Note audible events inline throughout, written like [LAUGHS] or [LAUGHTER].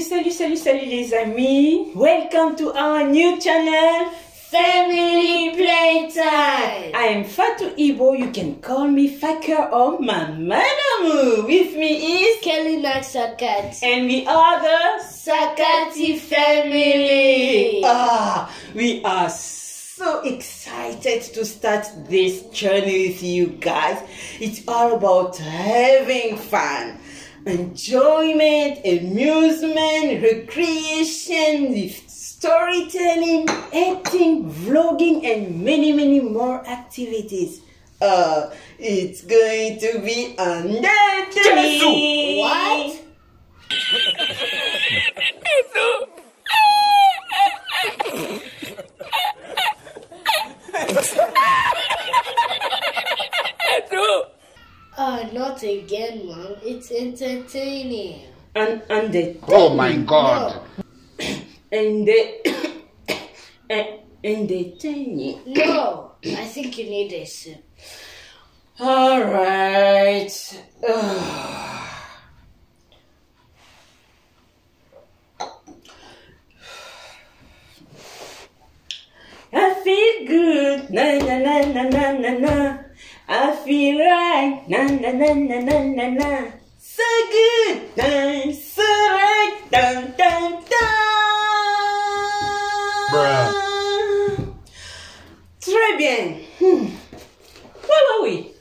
salut, salut, salut les amis. Welcome to our new channel, Family Playtime. I am Fatou Ibo. You can call me Facoeur or Maman d'amour. With me is Kelly Naxakat. and we are the Sakati family. Ah, we are so excited to start this journey with you guys. It's all about having fun, enjoyment, amusement, recreation, storytelling, acting, vlogging, and many, many more activities. Uh, it's going to be under the What? [LAUGHS] Not again, Mom. It's entertaining. And, and the Oh my god. [COUGHS] and the and, [COUGHS] eh, and the tiny. No. No. I think you need a sip. All right. [SIGHS] I feel good, na na na na na na na. I feel right, na na na na na na na. So good, dun, so right, dun dun dun. Bruh. Très bien. Hmm. Where were we?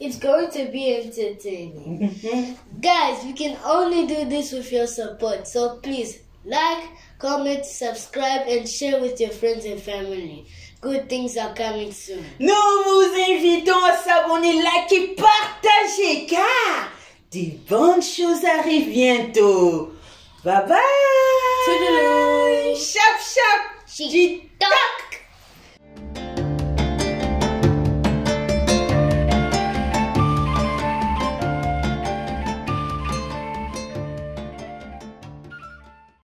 It's going to be entertaining. [LAUGHS] Guys, we can only do this with your support. So please like, comment, subscribe, and share with your friends and family. Good things are coming soon. Nous vous s'abonner, liker, partager, car des bonnes choses arrivent bientôt. Bye bye. Chap chap.